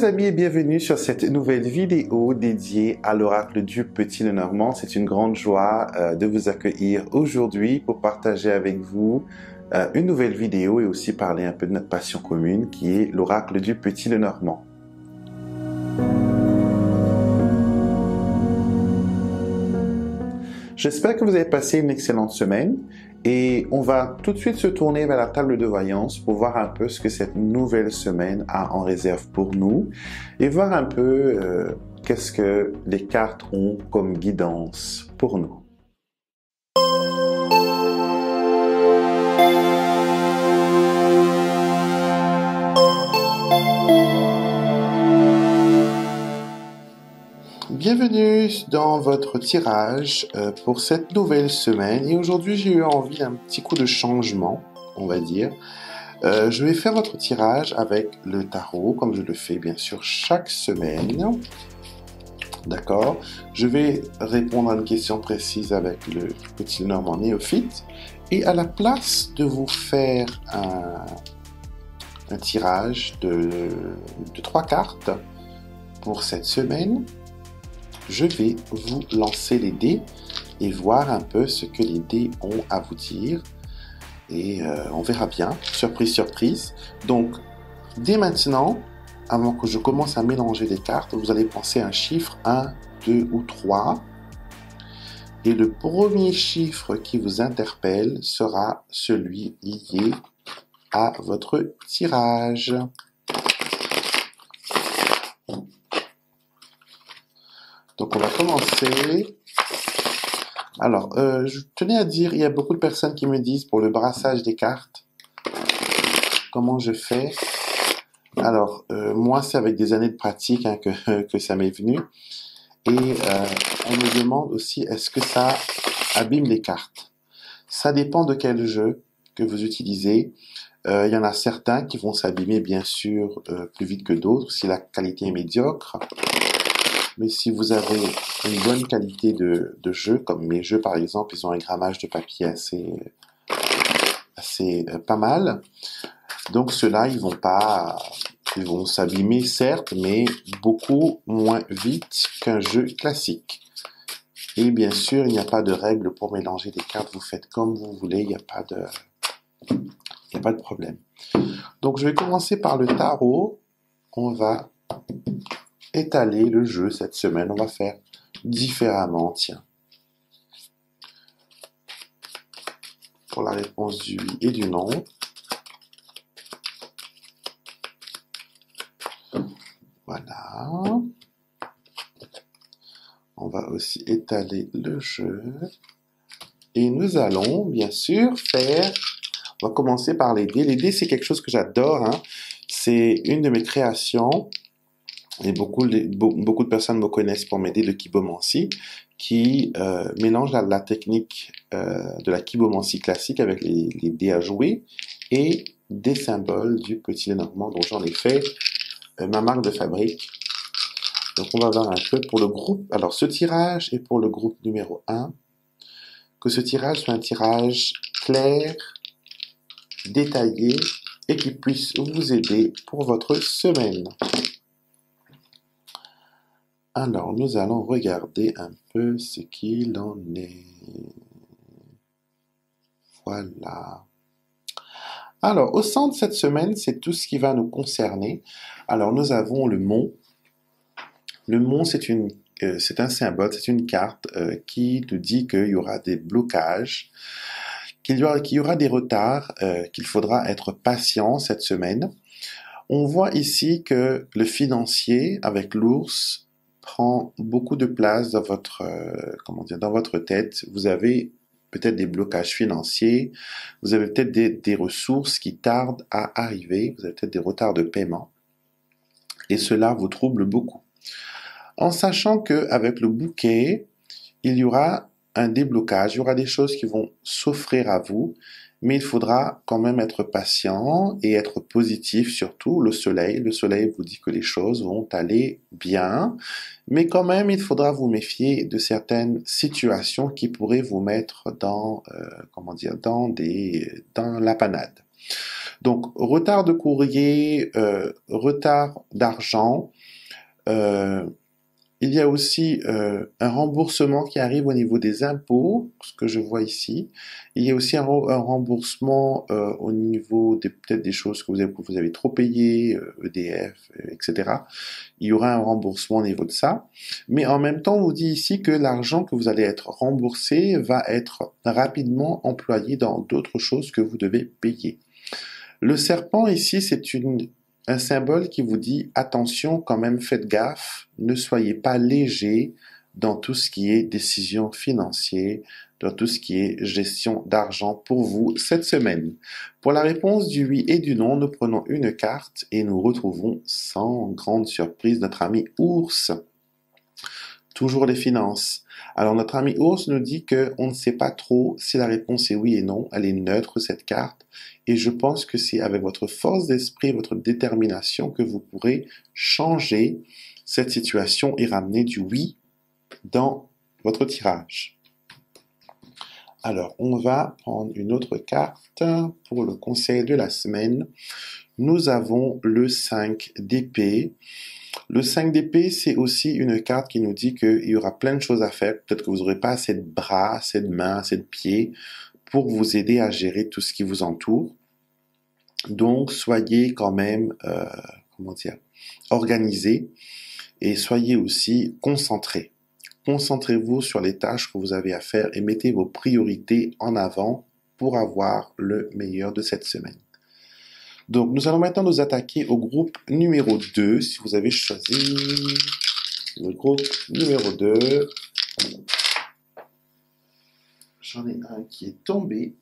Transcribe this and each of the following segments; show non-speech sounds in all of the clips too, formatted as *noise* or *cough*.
Les amis et bienvenue sur cette nouvelle vidéo dédiée à l'oracle du Petit Lenormand. C'est une grande joie euh, de vous accueillir aujourd'hui pour partager avec vous euh, une nouvelle vidéo et aussi parler un peu de notre passion commune qui est l'oracle du Petit Lenormand. J'espère que vous avez passé une excellente semaine et on va tout de suite se tourner vers la table de voyance pour voir un peu ce que cette nouvelle semaine a en réserve pour nous et voir un peu euh, qu'est-ce que les cartes ont comme guidance pour nous. Bienvenue dans votre tirage euh, pour cette nouvelle semaine. Et aujourd'hui, j'ai eu envie d'un petit coup de changement, on va dire. Euh, je vais faire votre tirage avec le tarot, comme je le fais bien sûr chaque semaine. D'accord Je vais répondre à une question précise avec le petit normand néophyte. Et à la place de vous faire un, tirage de trois cartes pour cette semaine, je vais vous lancer les dés et voir un peu ce que les dés ont à vous dire. Et euh, on verra bien, surprise, surprise. Donc, dès maintenant, avant que je commence à mélanger les cartes, vous allez penser à un chiffre 1, 2 ou 3. Et le premier chiffre qui vous interpelle sera celui lié à votre tirage. Donc on va commencer. Alors, euh, je tenais à dire, il y a beaucoup de personnes qui me disent pour le brassage des cartes, comment je fais. Alors, euh, moi, c'est avec des années de pratique hein, que, *laughs* que ça m'est venu. Et euh, on me demande aussi, est-ce que ça abîme les cartes? Ça dépend de quel jeu que vous utilisez. Il y en a certains qui vont s'abîmer, bien sûr, plus vite que d'autres si la qualité est médiocre. Mais si vous avez une bonne qualité de, jeu, comme mes jeux par exemple, ils ont un grammage de papier assez, assez euh, pas mal. Donc ceux-là, ils vont pas, ils vont s'abîmer certes, mais beaucoup moins vite qu'un jeu classique. Et bien sûr, il n'y a pas de règle pour mélanger des cartes. Vous faites comme vous voulez. Il n'y a pas de, il n'y a pas de problème. Donc je vais commencer par le tarot. On va étaler le jeu cette semaine. On va faire différemment, tiens. Pour la réponse du oui et du non. Voilà. On va aussi étaler le jeu. Et nous allons, bien sûr, faire... On va commencer par les dés. Les dés, c'est quelque chose que j'adore. Hein. C'est une de mes créations et beaucoup, beaucoup de personnes me connaissent pour m'aider le kibomancy, qui euh, mélange la, technique euh, de la kibomancy classique avec les, les, dés à jouer et des symboles du petit Lenormand dont j'en ai fait euh, ma marque de fabrique. Donc on va voir un peu pour le groupe. Alors ce tirage est pour le groupe numéro 1. Que ce tirage soit un tirage clair, détaillé et qui puisse vous aider pour votre semaine. Alors, nous allons regarder un peu ce qu'il en est. Voilà. Alors, au centre cette semaine, c'est tout ce qui va nous concerner. Alors, nous avons le mont. Le mont, c'est euh, un symbole, c'est une carte euh, qui nous dit qu'il y aura des blocages, qu'il y aura, qu'il y aura des retards, euh, qu'il faudra être patient cette semaine. On voit ici que le financier, avec l'ours, prend beaucoup de place dans votre, euh, comment dire, dans votre tête. Vous avez peut-être des blocages financiers, vous avez peut-être des, des, ressources qui tardent à arriver, vous avez peut-être des retards de paiement, et cela vous trouble beaucoup. En sachant que avec le bouquet, il y aura un déblocage, il y aura des choses qui vont s'offrir à vous, mais il faudra quand même être patient et être positif surtout. Le soleil, le soleil vous dit que les choses vont aller bien, mais quand même il faudra vous méfier de certaines situations qui pourraient vous mettre dans, euh, comment dire, dans des, dans la panade. Donc, retard de courrier, euh, retard d'argent, euh, il y a aussi euh, un remboursement qui arrive au niveau des impôts, ce que je vois ici. Il y a aussi un, remboursement euh, au niveau des peut-être des choses que vous avez, vous avez trop payé, EDF, euh, e etc. Il y aura un remboursement au niveau de ça. Mais en même temps, on vous dit ici que l'argent que vous allez être remboursé va être rapidement employé dans d'autres choses que vous devez payer. Le serpent ici, c'est une un symbole qui vous dit attention quand même, faites gaffe, ne soyez pas léger dans tout ce qui est décision financière, dans tout ce qui est gestion d'argent pour vous cette semaine. Pour la réponse du oui et du non, nous prenons une carte et nous retrouvons sans grande surprise notre ami ours. Toujours les finances. Alors notre ami ours nous dit que on ne sait pas trop si la réponse est oui et non. Elle est neutre cette carte et je pense que c'est avec votre force d'esprit, votre détermination que vous pourrez changer cette situation et ramener du oui dans votre tirage. Alors, on va prendre une autre carte pour le conseil de la semaine. Nous avons le 5 d'épée. Le 5 d'épée, c'est aussi une carte qui nous dit qu'il y aura plein de choses à faire. Peut-être que vous n'aurez pas assez de bras, assez de mains, assez de pieds pour vous aider à gérer tout ce qui vous entoure. Donc, soyez quand même, euh, comment dire, organisés et soyez aussi concentrés. Concentrez-vous sur les tâches que vous avez à faire et mettez vos priorités en avant pour avoir le meilleur de cette semaine. Donc, nous allons maintenant nous attaquer au groupe numéro 2. Si vous avez choisi le groupe numéro 2, j'en ai un qui est tombé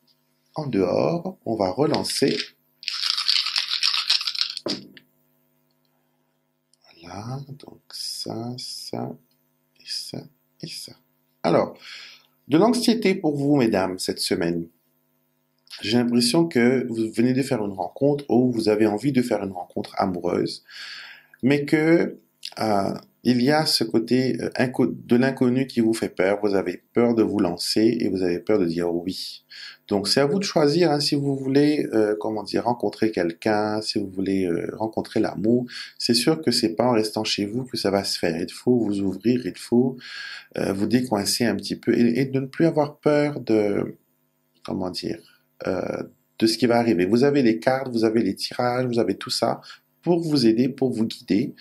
en dehors. On va relancer. Voilà, donc ça, ça, et ça, et ça. Alors, de l'anxiété pour vous, mesdames, cette semaine? J'ai l'impression que vous venez de faire une rencontre ou vous avez envie de faire une rencontre amoureuse, mais que euh, il y a ce côté euh, de l'inconnu qui vous fait peur. Vous avez peur de vous lancer et vous avez peur de dire oui. Donc c'est à vous de choisir hein, si vous voulez, euh, comment dire, rencontrer quelqu'un, si vous voulez euh, rencontrer l'amour. C'est sûr que c'est pas en restant chez vous que ça va se faire. Il faut vous ouvrir, il faut vous décoincer un petit peu et, et, de ne plus avoir peur de, comment dire, euh, de ce qui va arriver. Vous avez les cartes, vous avez les tirages, vous avez tout ça pour vous aider, pour vous guider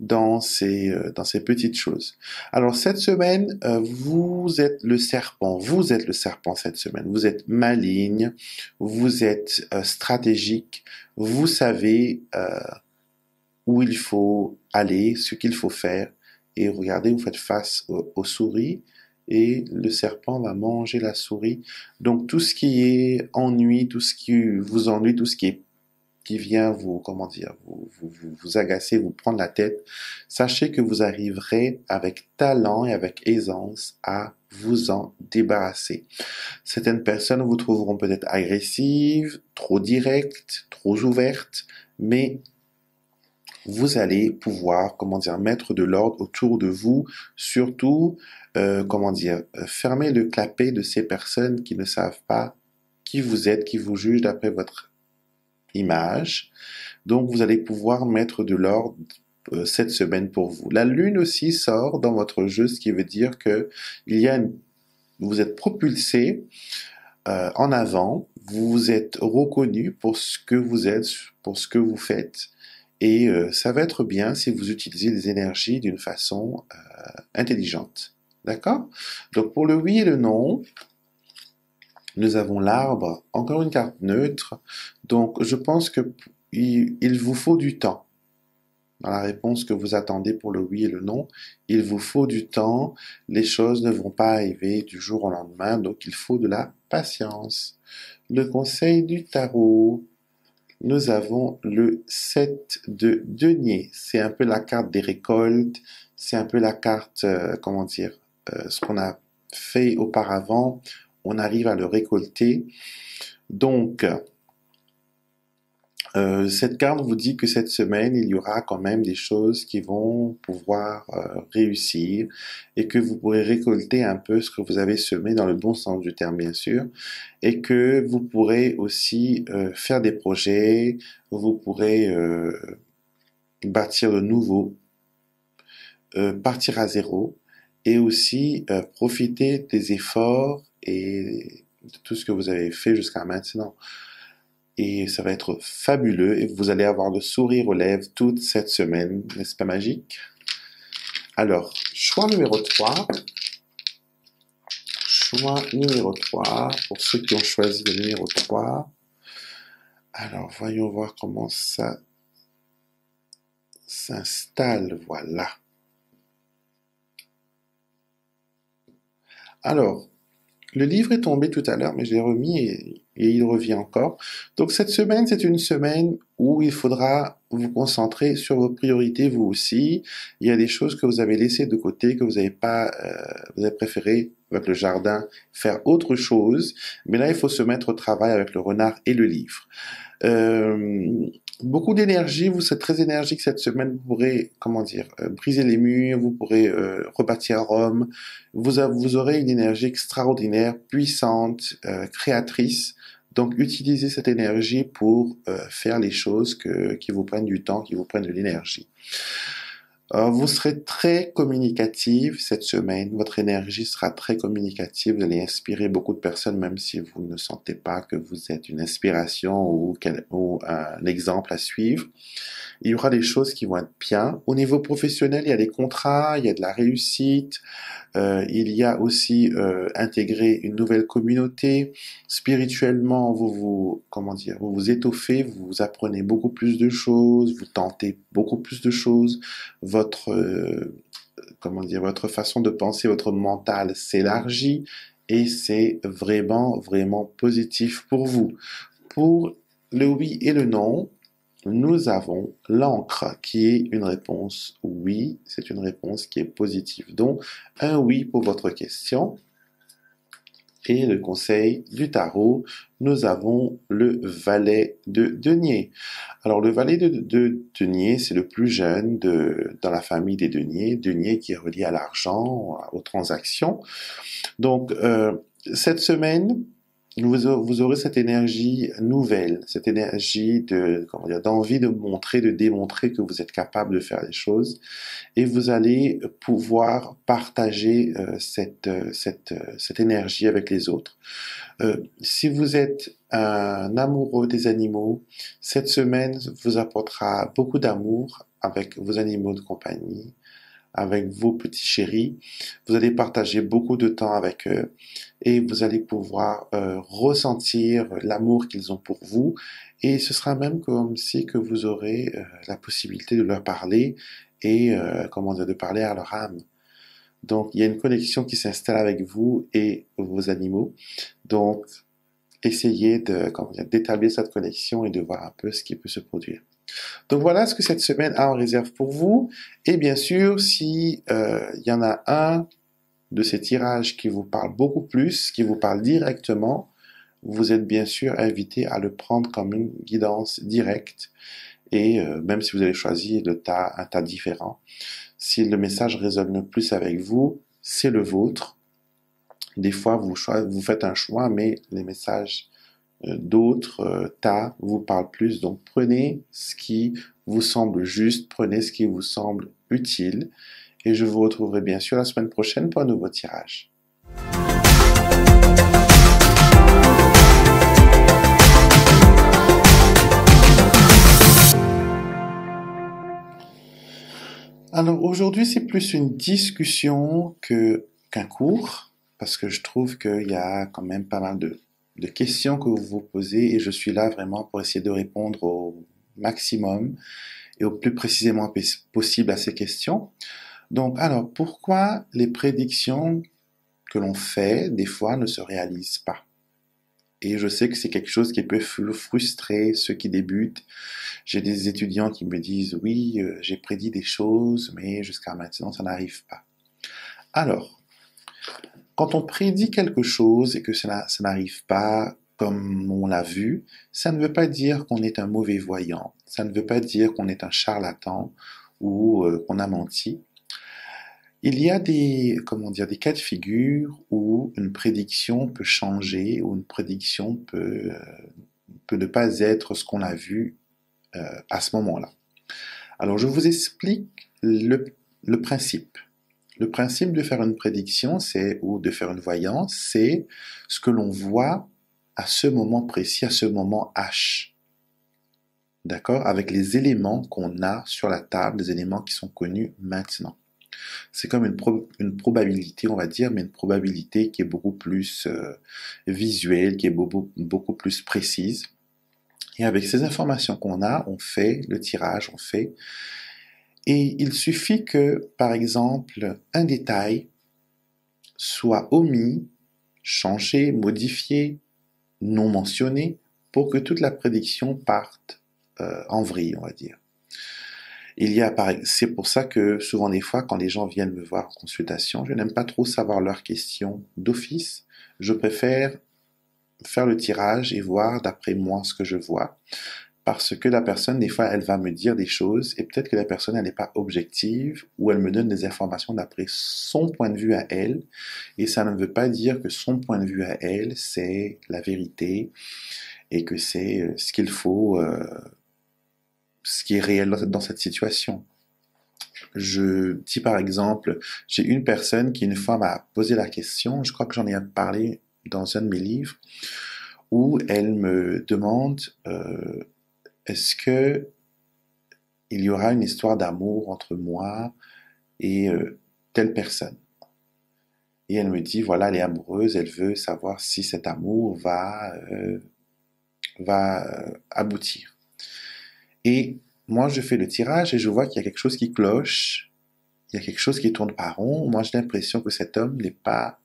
dans ces, euh, dans ces petites choses. Alors cette semaine, euh, vous êtes le serpent, vous êtes le serpent cette semaine, vous êtes maligne, vous êtes stratégique, vous savez où il faut aller, ce qu'il faut faire, et regardez, vous faites face aux souris, et le serpent va manger la souris. Donc tout ce qui est ennui, tout ce qui vous ennuie, tout ce qui est qui vient vous, comment dire, vous, vous, vous, agacer, vous prendre la tête, sachez que vous arriverez avec talent et avec aisance à vous en débarrasser. Certaines personnes vous trouveront peut-être agressives, trop directes, trop ouvertes, mais vous allez pouvoir, comment dire, mettre de l'ordre autour de vous, surtout, euh, comment dire, euh, fermer le clapet de ces personnes qui ne savent pas qui vous êtes, qui vous jugent d'après votre image. Donc, vous allez pouvoir mettre de l'ordre euh, cette semaine pour vous. La lune aussi sort dans votre jeu, ce qui veut dire que il y a vous êtes propulsé en avant, vous êtes reconnu pour ce que vous êtes, pour ce que vous faites. Et euh, ça va être bien si vous utilisez les énergies d'une façon euh, intelligente. D'accord? Donc pour le oui et le non, nous avons l'arbre, encore une carte neutre. Donc je pense que il, vous faut du temps. Dans la réponse que vous attendez pour le oui et le non, il vous faut du temps. Les choses ne vont pas arriver du jour au lendemain, donc il faut de la patience. Le conseil du tarot nous avons le 7 de denier. C'est un peu la carte des récoltes, c'est un peu la carte, euh, comment dire, euh, ce qu'on a fait auparavant, on arrive à le récolter. Donc, euh, cette carte vous dit que cette semaine, il y aura quand même des choses qui vont pouvoir euh, réussir et que vous pourrez récolter un peu ce que vous avez semé dans le bon sens du terme, bien sûr, et que vous pourrez aussi euh, faire des projets, vous pourrez bâtir de nouveau, partir à zéro et aussi profiter des efforts et de tout ce que vous avez fait jusqu'à maintenant et ça va être fabuleux et vous allez avoir le sourire aux lèvres toute cette semaine, n'est-ce pas magique? Alors, choix numéro 3. Choix numéro 3 pour ceux qui ont choisi le numéro 3. Alors, voyons voir comment ça s'installe. Voilà. Alors, le livre est tombé tout à l'heure, mais je l'ai remis et, il revient encore. Donc cette semaine, c'est une semaine où il faudra vous concentrer sur vos priorités, vous aussi. Il y a des choses que vous avez laissées de côté, que vous n'avez pas, euh, vous avez préféré avec le jardin faire autre chose. Mais là, il faut se mettre au travail avec le renard et le livre. Euh, beaucoup d'énergie, vous êtes très énergique cette semaine, vous pourrez, comment dire, euh, briser les murs, vous pourrez euh, rebâtir Rome, vous, vous aurez une énergie extraordinaire, puissante, euh, créatrice, donc utilisez cette énergie pour faire les choses que, qui vous prennent du temps, qui vous prennent de l'énergie. Euh, vous serez très communicative cette semaine. Votre énergie sera très communicative. Vous allez inspirer beaucoup de personnes, même si vous ne sentez pas que vous êtes une inspiration ou, ou un exemple à suivre il y aura des choses qui vont être bien. Au niveau professionnel, il y a des contrats, il y a de la réussite, euh, il y a aussi euh, intégrer une nouvelle communauté. Spirituellement, vous vous comment dire, vous vous étoffez, vous apprenez beaucoup plus de choses, vous tentez beaucoup plus de choses. Votre euh, comment dire, votre façon de penser, votre mental s'élargit et c'est vraiment vraiment positif pour vous. Pour le oui et le non, nous avons l'encre qui est une réponse oui, c'est une réponse qui est positive. Donc, un oui pour votre question. Et le conseil du tarot, nous avons le valet de denier. Alors le valet de, denier, c'est le plus jeune de, dans la famille des deniers, denier qui est relié à l'argent, aux transactions. Donc euh, cette semaine, vous, aurez cette énergie nouvelle, cette énergie de comment dire d'envie de montrer, de démontrer que vous êtes capable de faire des choses, et vous allez pouvoir partager euh, cette euh, cette euh, cette énergie avec les autres. si vous êtes un amoureux des animaux, cette semaine vous apportera beaucoup d'amour avec vos animaux de compagnie, avec vos petits chéris. Vous allez partager beaucoup de temps avec eux et vous allez pouvoir euh, ressentir l'amour qu'ils ont pour vous. Et ce sera même comme si que vous aurez euh, la possibilité de leur parler et euh, comment dire, de parler à leur âme. Donc il y a une connexion qui s'installe avec vous et vos animaux. Donc essayez de d'établir cette connexion et de voir un peu ce qui peut se produire. Donc voilà ce que cette semaine a en réserve pour vous. Et bien sûr, si euh, il y en a un de ces tirages qui vous parle beaucoup plus, qui vous parle directement, vous êtes bien sûr invité à le prendre comme une guidance directe. Et euh, même si vous avez choisi le tas, un tas différent, si le message résonne plus avec vous, c'est le vôtre. Des fois, vous, faites un choix, mais les messages d'autres euh, tas vous parlent plus. Donc prenez ce qui vous semble juste, prenez ce qui vous semble utile. Et je vous retrouverai bien sûr la semaine prochaine pour un nouveau tirage. Alors aujourd'hui c'est plus une discussion qu'un cours parce que je trouve qu'il y a quand même pas mal de de questions que vous vous posez et je suis là vraiment pour essayer de répondre au maximum et au plus précisément possible à ces questions. Donc, alors, pourquoi les prédictions que l'on fait, des fois, ne se réalisent pas? Et je sais que c'est quelque chose qui peut frustrer ceux qui débutent. J'ai des étudiants qui me disent, oui, euh, j'ai prédit des choses, mais jusqu'à maintenant, ça n'arrive pas. Alors, quand on prédit quelque chose et que ça n'arrive pas, comme on l'a vu, ça ne veut pas dire qu'on est un mauvais voyant, ça ne veut pas dire qu'on est un charlatan ou euh, qu'on a menti. Il y a des, comment dire, des cas de figure où une prédiction peut changer, où une prédiction peut, euh, peut ne pas être ce qu'on a vu euh, à ce moment-là. Alors, je vous explique le, le principe. Le principe de faire une prédiction, c'est, ou de faire une voyance, c'est ce que l'on voit à ce moment précis, à ce moment H. D'accord? Avec les éléments qu'on a sur la table, les éléments qui sont connus maintenant. C'est comme une, probabilité, on va dire, mais une probabilité qui est beaucoup plus euh, visuelle, qui est beaucoup plus précise. Et avec ces informations qu'on a, on fait le tirage, on fait. Et il suffit que, par exemple, un détail soit omis, changé, modifié, non mentionné, pour que toute la prédiction parte euh, en vrille, on va dire. Il y a, c'est pour ça que souvent des fois, quand les gens viennent me voir en consultation, je n'aime pas trop savoir leurs questions d'office. Je préfère faire le tirage et voir d'après moi ce que je vois. Parce que la personne, des fois, elle va me dire des choses et peut-être que la personne, elle n'est pas objective ou elle me donne des informations d'après son point de vue à elle. Et ça ne veut pas dire que son point de vue à elle, c'est la vérité et que c'est euh, ce qu'il faut, euh, ce qui est réel dans cette situation. Je dis par exemple, j'ai une personne qui une fois m'a posé la question, je crois que j'en ai parlé dans un de mes livres, où elle me demande euh, est-ce que il y aura une histoire d'amour entre moi et euh, telle personne? Et elle me dit voilà, elle est amoureuse, elle veut savoir si cet amour va euh, va euh, aboutir. Et moi, je fais le tirage et je vois qu'il y a quelque chose qui cloche, il y a quelque chose qui tourne pas rond. Moi, j'ai l'impression que cet homme n'est pas,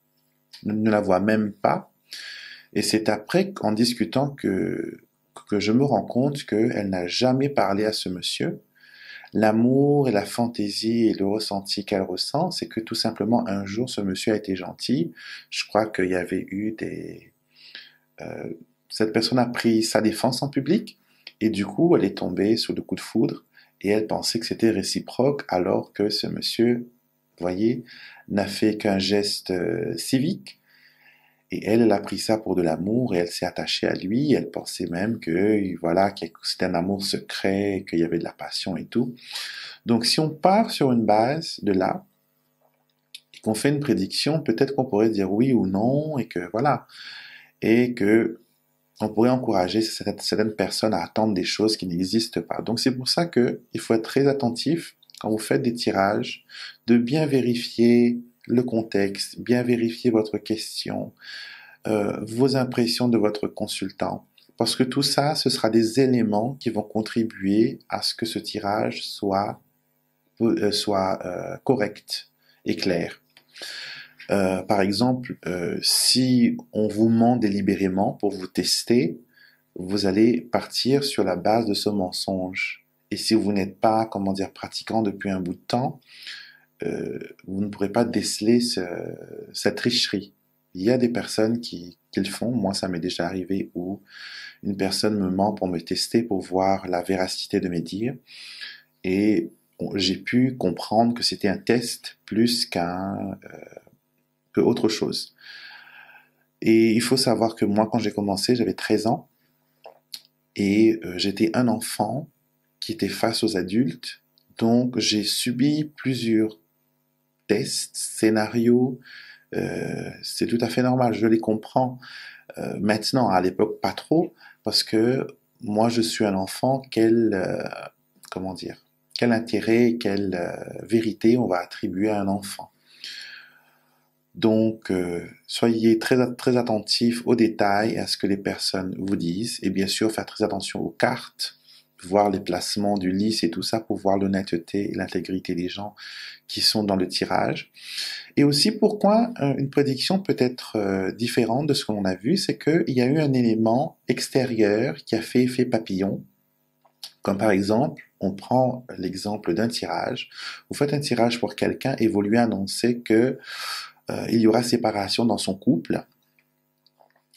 ne la voit même pas. Et c'est après, en discutant, que, que je me rends compte qu'elle n'a jamais parlé à ce monsieur. L'amour et la fantaisie et le ressenti qu'elle ressent, c'est que tout simplement un jour ce monsieur a été gentil. Je crois qu'il y avait eu des, euh, cette personne a pris sa défense en public et du coup, elle est tombée sous le coup de foudre et elle pensait que c'était réciproque alors que ce monsieur, voyez, n'a fait qu'un geste euh, civique. Et elle, elle a pris ça pour de l'amour et elle s'est attachée à lui. Elle pensait même que, voilà, que c'était un amour secret, qu'il y avait de la passion et tout. Donc, si on part sur une base de là, et qu'on fait une prédiction, peut-être qu'on pourrait dire oui ou non, et que voilà. Et que on pourrait encourager certaines personnes à attendre des choses qui n'existent pas. Donc c'est pour ça que il faut être très attentif quand vous faites des tirages, de bien vérifier le contexte, bien vérifier votre question, euh, vos impressions de votre consultant, parce que tout ça, ce sera des éléments qui vont contribuer à ce que ce tirage soit euh, soit euh, correct et clair. Par exemple, si on vous ment délibérément pour vous tester, vous allez partir sur la base de ce mensonge. Et si vous n'êtes pas, comment dire, pratiquant depuis un bout de temps, euh, vous ne pourrez pas déceler ce, cette tricherie. Il y a des personnes qui, qui le font. Moi, ça m'est déjà arrivé où une personne me ment pour me tester, pour voir la véracité de mes dires. Et j'ai pu comprendre que c'était un test plus qu'un euh, autre chose. Et il faut savoir que moi, quand j'ai commencé, j'avais 13 ans et euh, j'étais un enfant qui était face aux adultes. Donc, j'ai subi plusieurs tests, scénarios. Euh, c'est tout à fait normal, je les comprends. Euh, maintenant, à l'époque, pas trop, parce que moi, je suis un enfant. Quel, comment dire, quel intérêt, quelle vérité on va attribuer à un enfant donc, euh, soyez très, très attentifs aux détails à ce que les personnes vous disent. Et bien sûr, faire très attention aux cartes, voir les placements du lys et tout ça pour voir l'honnêteté et l'intégrité des gens qui sont dans le tirage. Et aussi, pourquoi euh, une prédiction peut être euh, différente de ce qu'on a vu, c'est qu'il y a eu un élément extérieur qui a fait effet papillon. Comme par exemple, on prend l'exemple d'un tirage. Vous faites un tirage pour quelqu'un et vous lui annoncez que euh, il y aura séparation dans son couple.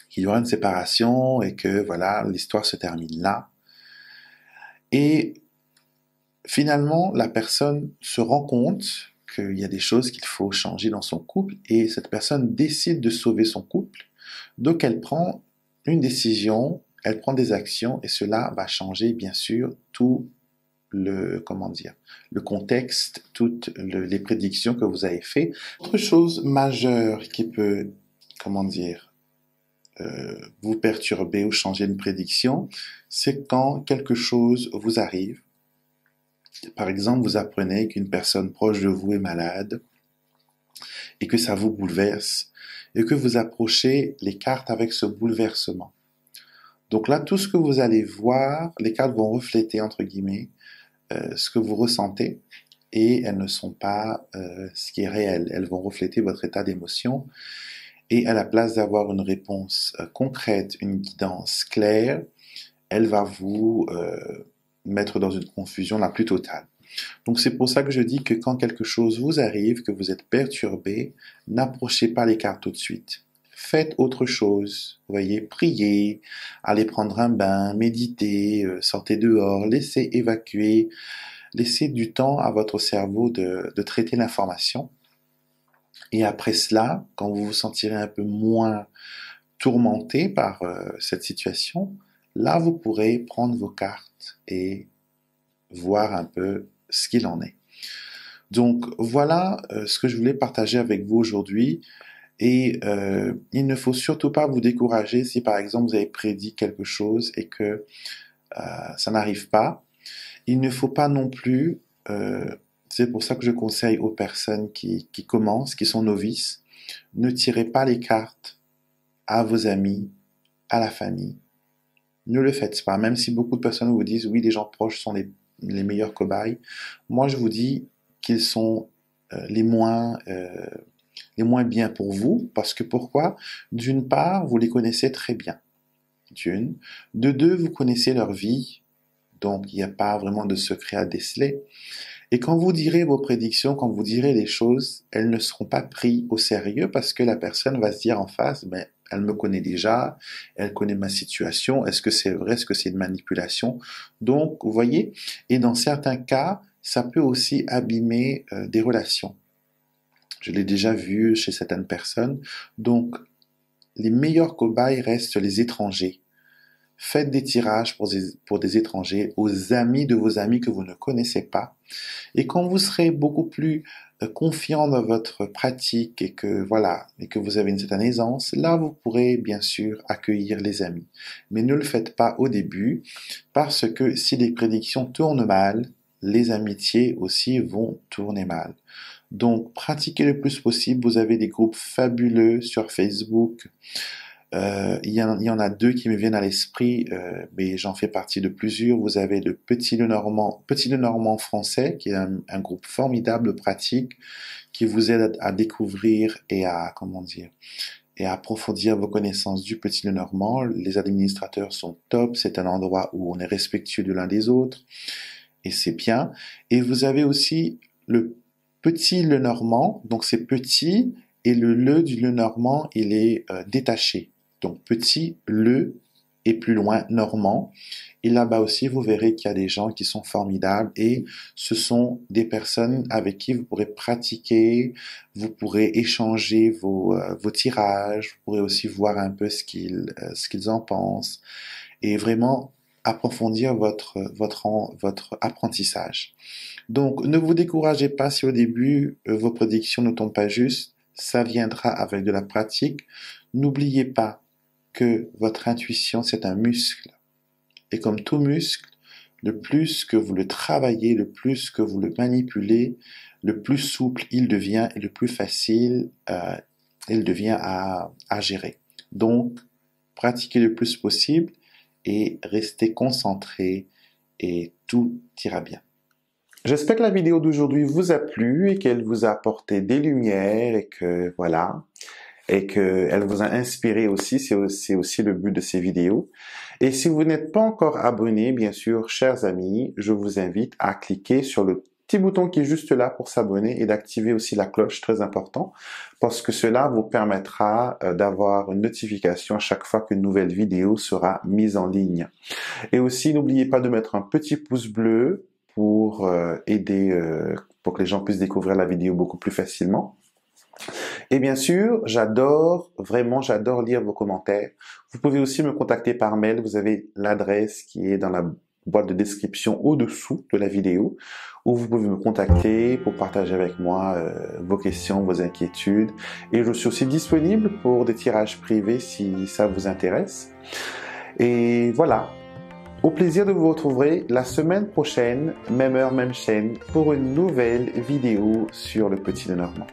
qu'il y aura une séparation et que voilà, l'histoire se termine là. Et finalement, la personne se rend compte qu'il y a des choses qu'il faut changer dans son couple et cette personne décide de sauver son couple. Donc elle prend une décision, elle prend des actions et cela va changer bien sûr tout le comment dire le contexte, toutes les prédictions que vous avez fait. Autre chose majeure qui peut comment dire euh, vous perturber ou changer une prédiction, c'est quand quelque chose vous arrive par exemple, vous apprenez qu'une personne proche de vous est malade et que ça vous bouleverse et que vous approchez les cartes avec ce bouleversement. Donc là, tout ce que vous allez voir, les cartes vont refléter, entre guillemets, euh, ce que vous ressentez et elles ne sont pas euh, ce qui est réel. Elles vont refléter votre état d'émotion et à la place d'avoir une réponse euh, concrète, une guidance claire, elle va vous mettre dans une confusion la plus totale. Donc c'est pour ça que je dis que quand quelque chose vous arrive, que vous êtes perturbé, n'approchez pas les cartes tout de suite. Faites autre chose. voyez, priez, allez prendre un bain, méditez, euh, sortez dehors, laissez évacuer, laissez du temps à votre cerveau de, de traiter l'information. Et après cela, quand vous vous sentirez un peu moins tourmenté par euh, cette situation, là vous pourrez prendre vos cartes et voir un peu ce qu'il en est. Donc voilà euh, ce que je voulais partager avec vous aujourd'hui. Et euh, il ne faut surtout pas vous décourager si par exemple vous avez prédit quelque chose et que euh, ça n'arrive pas. Il ne faut pas non plus, c'est pour ça que je conseille aux personnes qui, qui commencent, qui sont novices, ne tirez pas les cartes à vos amis, à la famille. Ne le faites pas, même si beaucoup de personnes vous disent oui, les gens proches sont les meilleurs cobayes. Moi, je vous dis qu'ils sont euh, les moins euh, les moins bien pour vous, parce que pourquoi? D'une part, vous les connaissez très bien. D'une. De deux, vous connaissez leur vie, donc il n'y a pas vraiment de secret à déceler. Et quand vous direz vos prédictions, quand vous direz les choses, elles ne seront pas prises au sérieux parce que la personne va se dire en face, ben, elle me connaît déjà, elle connaît ma situation, est-ce que c'est vrai, est-ce que c'est une manipulation? Donc, vous voyez, et dans certains cas, ça peut aussi abîmer euh, des relations. Je l'ai déjà vu chez certaines personnes. Donc, les meilleurs cobayes restent les étrangers. Faites des tirages pour des, étrangers, aux amis de vos amis que vous ne connaissez pas. Et quand vous serez beaucoup plus euh, confiant dans votre pratique et que voilà, et que vous avez une certaine aisance, là vous pourrez bien sûr accueillir les amis. Mais ne le faites pas au début parce que si les prédictions tournent mal, les amitiés aussi vont tourner mal. Donc pratiquez le plus possible. Vous avez des groupes fabuleux sur Facebook. Euh, il, y en, a deux qui me viennent à l'esprit, euh, mais j'en fais partie de plusieurs. Vous avez le Petit Le Normand, Petit Le Normand français, qui est un, groupe formidable, pratique, qui vous aide à, découvrir et à, comment dire, et à approfondir vos connaissances du Petit Le Normand. Les administrateurs sont top. C'est un endroit où on est respectueux de l'un des autres. Et c'est bien. Et vous avez aussi le Petit Le Normand. Donc c'est petit. Et le le du Le Normand, il est euh, détaché. Donc petit le et plus loin normand. Et là-bas aussi, vous verrez qu'il y a des gens qui sont formidables et ce sont des personnes avec qui vous pourrez pratiquer, vous pourrez échanger vos, euh, vos tirages, vous pourrez aussi voir un peu ce qu'ils euh, ce qu'ils en pensent et vraiment approfondir votre votre votre apprentissage. Donc ne vous découragez pas si au début euh, vos prédictions ne tombent pas justes, ça viendra avec de la pratique. N'oubliez pas que votre intuition, c'est un muscle. Et comme tout muscle, le plus que vous le travaillez, le plus que vous le manipulez, le plus souple il devient et le plus facile euh, il devient à, à gérer. Donc, pratiquez le plus possible et restez concentré et tout ira bien. J'espère que la vidéo d'aujourd'hui vous a plu et qu'elle vous a apporté des lumières et que voilà, et qu'elle vous a inspiré aussi, c'est aussi, le but de ces vidéos. Et si vous n'êtes pas encore abonné, bien sûr, chers amis, je vous invite à cliquer sur le petit bouton qui est juste là pour s'abonner et d'activer aussi la cloche, très important, parce que cela vous permettra euh, d'avoir une notification à chaque fois qu'une nouvelle vidéo sera mise en ligne. Et aussi, n'oubliez pas de mettre un petit pouce bleu pour euh, aider, euh, pour que les gens puissent découvrir la vidéo beaucoup plus facilement. Et bien sûr, j'adore, vraiment, j'adore lire vos commentaires. Vous pouvez aussi me contacter par mail. Vous avez l'adresse qui est dans la boîte de description au-dessous de la vidéo où vous pouvez me contacter pour partager avec moi euh, vos questions, vos inquiétudes. Et je suis aussi disponible pour des tirages privés si ça vous intéresse. Et voilà. Au plaisir de vous retrouver la semaine prochaine, même heure, même chaîne, pour une nouvelle vidéo sur le petit de.